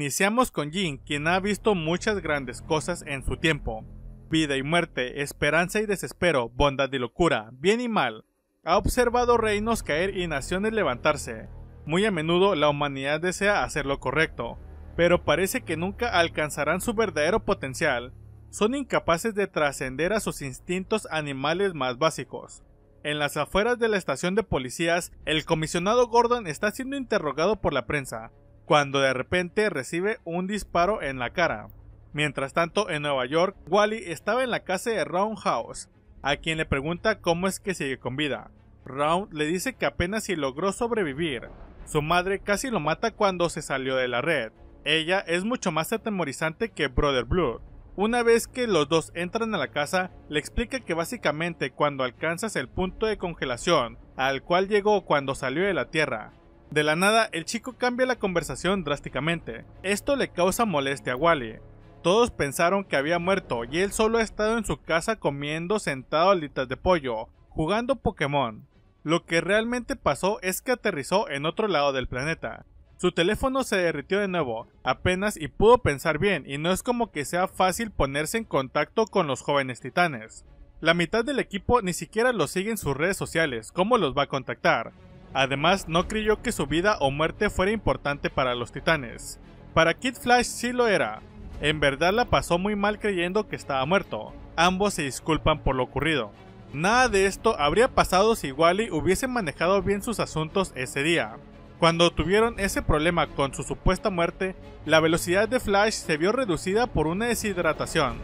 Iniciamos con Jin, quien ha visto muchas grandes cosas en su tiempo. Vida y muerte, esperanza y desespero, bondad y locura, bien y mal. Ha observado reinos caer y naciones levantarse. Muy a menudo la humanidad desea hacer lo correcto, pero parece que nunca alcanzarán su verdadero potencial. Son incapaces de trascender a sus instintos animales más básicos. En las afueras de la estación de policías, el comisionado Gordon está siendo interrogado por la prensa, cuando de repente recibe un disparo en la cara. Mientras tanto, en Nueva York, Wally estaba en la casa de Roundhouse, a quien le pregunta cómo es que sigue con vida. Round le dice que apenas si logró sobrevivir. Su madre casi lo mata cuando se salió de la red. Ella es mucho más atemorizante que Brother Blood. Una vez que los dos entran a la casa, le explica que básicamente cuando alcanzas el punto de congelación al cual llegó cuando salió de la Tierra, de la nada el chico cambia la conversación drásticamente. Esto le causa molestia a Wally. Todos pensaron que había muerto y él solo ha estado en su casa comiendo sentado alitas de pollo, jugando Pokémon. Lo que realmente pasó es que aterrizó en otro lado del planeta. Su teléfono se derritió de nuevo, apenas y pudo pensar bien, y no es como que sea fácil ponerse en contacto con los jóvenes titanes. La mitad del equipo ni siquiera lo sigue en sus redes sociales, ¿cómo los va a contactar? Además, no creyó que su vida o muerte fuera importante para los titanes. Para Kid Flash sí lo era. En verdad la pasó muy mal creyendo que estaba muerto. Ambos se disculpan por lo ocurrido. Nada de esto habría pasado si Wally hubiese manejado bien sus asuntos ese día. Cuando tuvieron ese problema con su supuesta muerte, la velocidad de Flash se vio reducida por una deshidratación.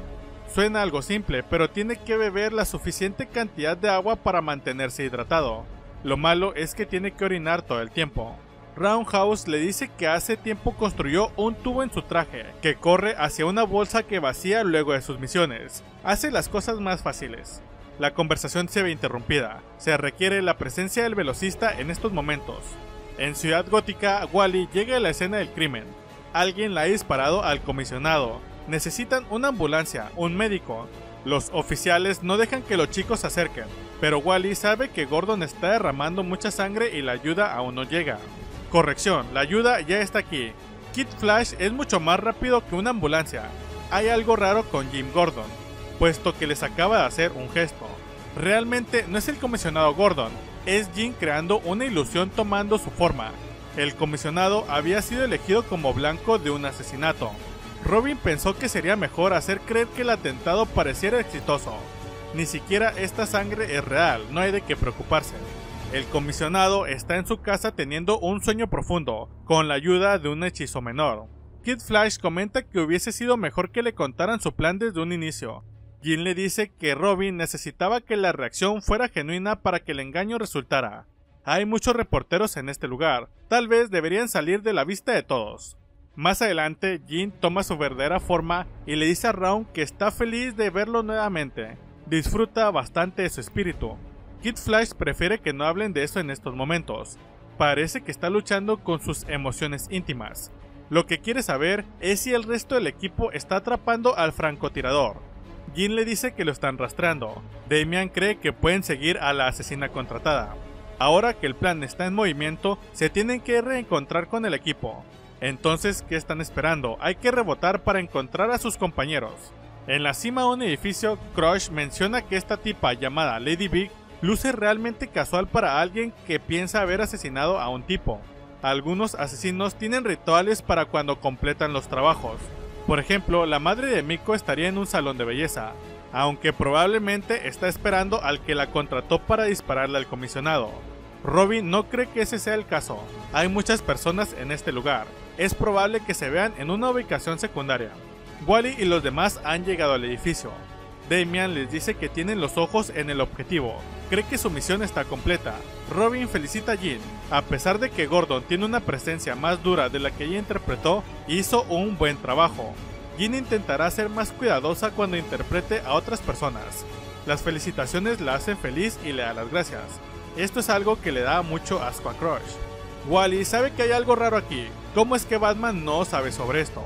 Suena algo simple, pero tiene que beber la suficiente cantidad de agua para mantenerse hidratado. Lo malo es que tiene que orinar todo el tiempo. Roundhouse le dice que hace tiempo construyó un tubo en su traje, que corre hacia una bolsa que vacía luego de sus misiones. Hace las cosas más fáciles. La conversación se ve interrumpida. Se requiere la presencia del velocista en estos momentos. En Ciudad Gótica, Wally llega a la escena del crimen. Alguien la ha disparado al comisionado. Necesitan una ambulancia, un médico. Los oficiales no dejan que los chicos se acerquen, pero Wally sabe que Gordon está derramando mucha sangre y la ayuda aún no llega. Corrección, la ayuda ya está aquí. Kid Flash es mucho más rápido que una ambulancia. Hay algo raro con Jim Gordon, puesto que les acaba de hacer un gesto. Realmente no es el comisionado Gordon, es Jin creando una ilusión tomando su forma. El comisionado había sido elegido como blanco de un asesinato. Robin pensó que sería mejor hacer creer que el atentado pareciera exitoso. Ni siquiera esta sangre es real, no hay de qué preocuparse. El comisionado está en su casa teniendo un sueño profundo, con la ayuda de un hechizo menor. Kid Flash comenta que hubiese sido mejor que le contaran su plan desde un inicio, Jin le dice que Robin necesitaba que la reacción fuera genuina para que el engaño resultara. Hay muchos reporteros en este lugar, tal vez deberían salir de la vista de todos. Más adelante, Jin toma su verdadera forma y le dice a Raun que está feliz de verlo nuevamente. Disfruta bastante de su espíritu. Kid Flash prefiere que no hablen de eso en estos momentos. Parece que está luchando con sus emociones íntimas. Lo que quiere saber es si el resto del equipo está atrapando al francotirador. Jin le dice que lo están rastreando. Damian cree que pueden seguir a la asesina contratada. Ahora que el plan está en movimiento, se tienen que reencontrar con el equipo. Entonces, ¿qué están esperando? Hay que rebotar para encontrar a sus compañeros. En la cima de un edificio, Crush menciona que esta tipa llamada Lady Big luce realmente casual para alguien que piensa haber asesinado a un tipo. Algunos asesinos tienen rituales para cuando completan los trabajos. Por ejemplo, la madre de Miko estaría en un salón de belleza, aunque probablemente está esperando al que la contrató para dispararle al comisionado. Robin no cree que ese sea el caso. Hay muchas personas en este lugar. Es probable que se vean en una ubicación secundaria. Wally y los demás han llegado al edificio. Damian les dice que tienen los ojos en el objetivo. Cree que su misión está completa. Robin felicita a Jean. A pesar de que Gordon tiene una presencia más dura de la que ella interpretó, hizo un buen trabajo. Jean intentará ser más cuidadosa cuando interprete a otras personas. Las felicitaciones la hacen feliz y le da las gracias. Esto es algo que le da mucho asco a Crush. Wally sabe que hay algo raro aquí. ¿Cómo es que Batman no sabe sobre esto?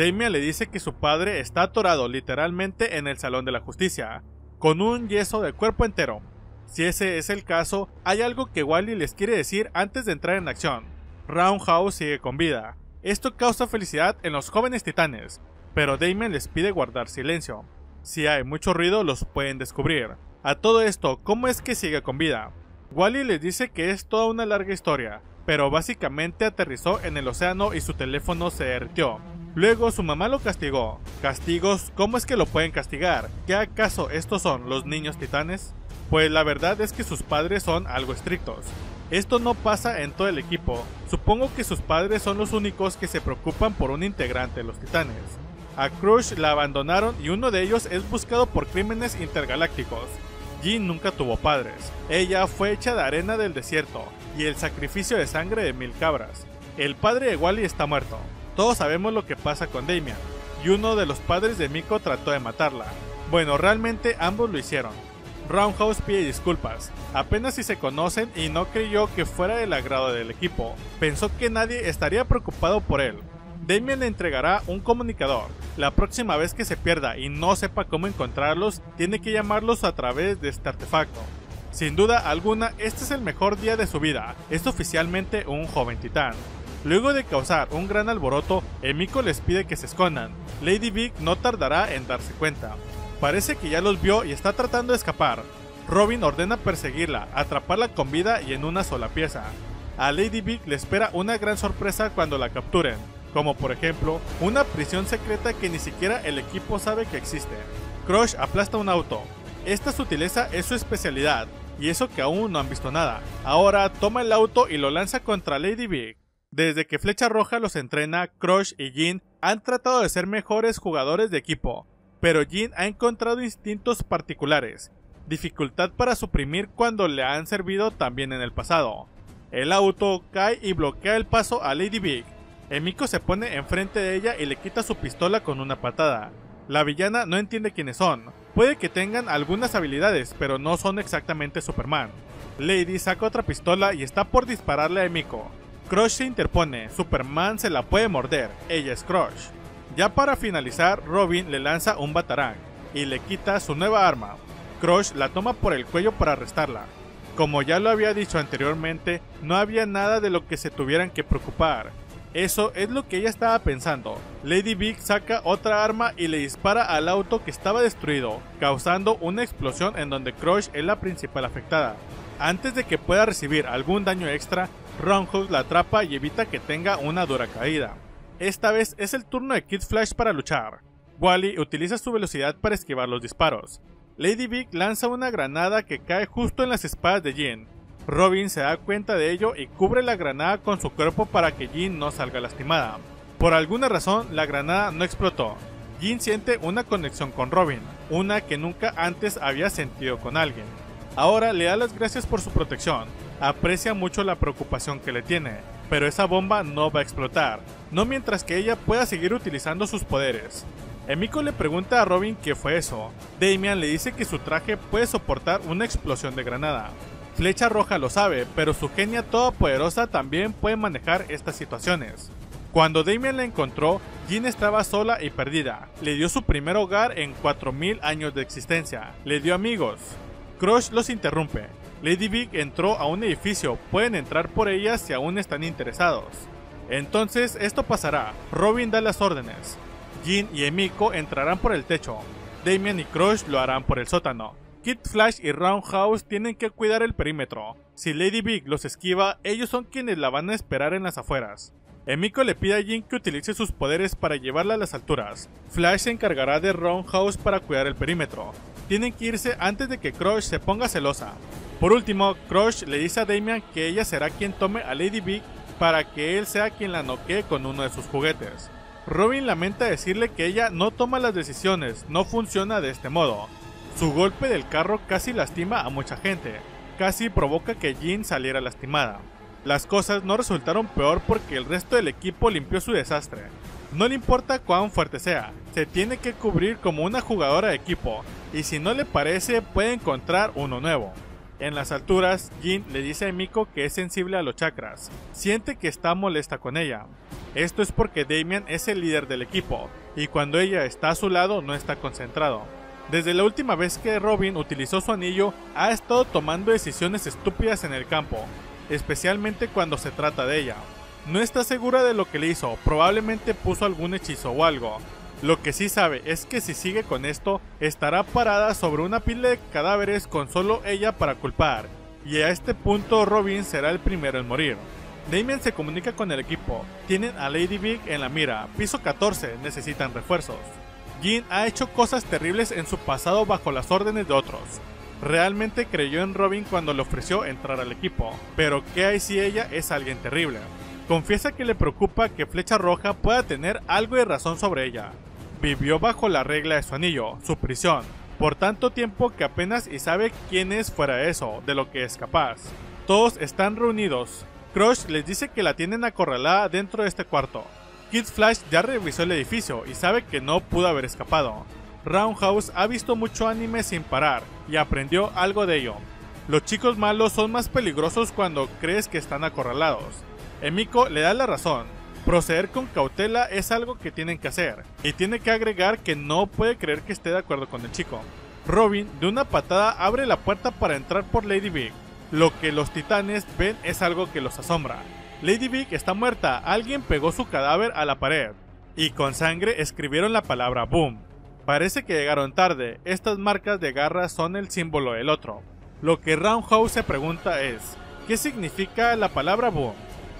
Damian le dice que su padre está atorado literalmente en el Salón de la Justicia, con un yeso de cuerpo entero. Si ese es el caso, hay algo que Wally les quiere decir antes de entrar en acción. Roundhouse sigue con vida. Esto causa felicidad en los jóvenes titanes, pero Damien les pide guardar silencio. Si hay mucho ruido los pueden descubrir. A todo esto, ¿cómo es que sigue con vida? Wally les dice que es toda una larga historia, pero básicamente aterrizó en el océano y su teléfono se derritió. Luego su mamá lo castigó. ¿Castigos? ¿Cómo es que lo pueden castigar? ¿Qué acaso estos son los niños titanes? Pues la verdad es que sus padres son algo estrictos. Esto no pasa en todo el equipo, supongo que sus padres son los únicos que se preocupan por un integrante de los titanes. A Crush la abandonaron y uno de ellos es buscado por crímenes intergalácticos. Jean nunca tuvo padres, ella fue hecha de arena del desierto y el sacrificio de sangre de mil cabras. El padre de Wally está muerto, todos sabemos lo que pasa con Damian, y uno de los padres de Miko trató de matarla. Bueno, realmente ambos lo hicieron, Roundhouse pide disculpas, apenas si se conocen y no creyó que fuera del agrado del equipo, pensó que nadie estaría preocupado por él. Damien le entregará un comunicador. La próxima vez que se pierda y no sepa cómo encontrarlos, tiene que llamarlos a través de este artefacto. Sin duda alguna, este es el mejor día de su vida, es oficialmente un joven titán. Luego de causar un gran alboroto, Emiko les pide que se escondan. Lady Vic no tardará en darse cuenta. Parece que ya los vio y está tratando de escapar. Robin ordena perseguirla, atraparla con vida y en una sola pieza. A Lady Vic le espera una gran sorpresa cuando la capturen, como por ejemplo una prisión secreta que ni siquiera el equipo sabe que existe. Crush aplasta un auto. Esta sutileza es su especialidad, y eso que aún no han visto nada. Ahora toma el auto y lo lanza contra Lady Vic. Desde que Flecha Roja los entrena, Crush y Jean han tratado de ser mejores jugadores de equipo, pero Jin ha encontrado instintos particulares, dificultad para suprimir cuando le han servido también en el pasado. El auto cae y bloquea el paso a Lady Big. Emiko se pone enfrente de ella y le quita su pistola con una patada. La villana no entiende quiénes son. Puede que tengan algunas habilidades, pero no son exactamente Superman. Lady saca otra pistola y está por dispararle a Emiko. Crush se interpone, Superman se la puede morder, ella es Crush. Ya para finalizar, Robin le lanza un batarang y le quita su nueva arma. Crush la toma por el cuello para arrestarla. Como ya lo había dicho anteriormente, no había nada de lo que se tuvieran que preocupar. Eso es lo que ella estaba pensando. Lady Big saca otra arma y le dispara al auto que estaba destruido, causando una explosión en donde Crush es la principal afectada. Antes de que pueda recibir algún daño extra, Roundhouse la atrapa y evita que tenga una dura caída. Esta vez es el turno de Kid Flash para luchar. Wally utiliza su velocidad para esquivar los disparos. Lady Vic lanza una granada que cae justo en las espadas de Jean. Robin se da cuenta de ello y cubre la granada con su cuerpo para que Jean no salga lastimada. Por alguna razón, la granada no explotó. Jean siente una conexión con Robin, una que nunca antes había sentido con alguien. Ahora le da las gracias por su protección, aprecia mucho la preocupación que le tiene, pero esa bomba no va a explotar, no mientras que ella pueda seguir utilizando sus poderes. Emiko le pregunta a Robin qué fue eso. Damian le dice que su traje puede soportar una explosión de granada. Flecha Roja lo sabe, pero su genia todopoderosa también puede manejar estas situaciones. Cuando Damian la encontró, Jean estaba sola y perdida. Le dio su primer hogar en 4000 años de existencia. Le dio amigos. Crush los interrumpe. Lady Big entró a un edificio, pueden entrar por ella si aún están interesados. Entonces esto pasará, Robin da las órdenes. Jean y Emiko entrarán por el techo, Damian y Crush lo harán por el sótano. Kid Flash y Roundhouse tienen que cuidar el perímetro. Si Lady Big los esquiva, ellos son quienes la van a esperar en las afueras. Emiko le pide a Jean que utilice sus poderes para llevarla a las alturas. Flash se encargará de Roundhouse para cuidar el perímetro. Tienen que irse antes de que Crush se ponga celosa. Por último, Crush le dice a Damian que ella será quien tome a Lady Big para que él sea quien la noquee con uno de sus juguetes. Robin lamenta decirle que ella no toma las decisiones, no funciona de este modo. Su golpe del carro casi lastima a mucha gente, casi provoca que Jean saliera lastimada. Las cosas no resultaron peor porque el resto del equipo limpió su desastre. No le importa cuán fuerte sea, se tiene que cubrir como una jugadora de equipo, y si no le parece puede encontrar uno nuevo. En las alturas, Jin le dice a Miko que es sensible a los chakras. Siente que está molesta con ella. Esto es porque Damian es el líder del equipo, y cuando ella está a su lado no está concentrado. Desde la última vez que Robin utilizó su anillo, ha estado tomando decisiones estúpidas en el campo, especialmente cuando se trata de ella. No está segura de lo que le hizo, probablemente puso algún hechizo o algo. Lo que sí sabe es que si sigue con esto, estará parada sobre una pila de cadáveres con solo ella para culpar, y a este punto Robin será el primero en morir. Damien se comunica con el equipo, tienen a Lady Big en la mira, piso 14, necesitan refuerzos. Jean ha hecho cosas terribles en su pasado bajo las órdenes de otros. Realmente creyó en Robin cuando le ofreció entrar al equipo, pero ¿qué hay si ella es alguien terrible? Confiesa que le preocupa que Flecha Roja pueda tener algo de razón sobre ella. Vivió bajo la regla de su anillo, su prisión, por tanto tiempo que apenas y sabe quién es fuera de eso, de lo que es capaz. Todos están reunidos. Crush les dice que la tienen acorralada dentro de este cuarto. Kid Flash ya revisó el edificio y sabe que no pudo haber escapado. Roundhouse ha visto mucho anime sin parar y aprendió algo de ello. Los chicos malos son más peligrosos cuando crees que están acorralados. Emiko le da la razón. Proceder con cautela es algo que tienen que hacer, y tiene que agregar que no puede creer que esté de acuerdo con el chico. Robin de una patada abre la puerta para entrar por Lady Big. Lo que los titanes ven es algo que los asombra. Lady Big está muerta, alguien pegó su cadáver a la pared, y con sangre escribieron la palabra Boom. Parece que llegaron tarde, estas marcas de garras son el símbolo del otro. Lo que Roundhouse se pregunta es, ¿qué significa la palabra Boom?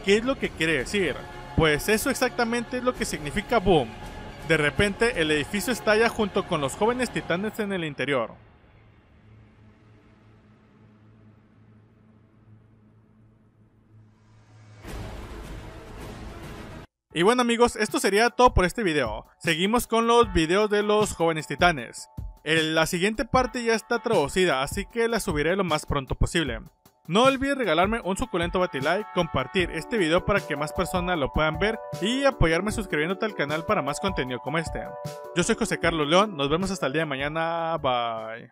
¿Qué es lo que quiere decir? Pues eso exactamente es lo que significa Boom. De repente el edificio estalla junto con los jóvenes titanes en el interior. Y bueno amigos, esto sería todo por este video. Seguimos con los videos de los jóvenes titanes. la siguiente parte ya está traducida, así que la subiré lo más pronto posible. No olvides regalarme un suculento batilike, compartir este video para que más personas lo puedan ver y apoyarme suscribiéndote al canal para más contenido como este. Yo soy José Carlos León, nos vemos hasta el día de mañana, bye.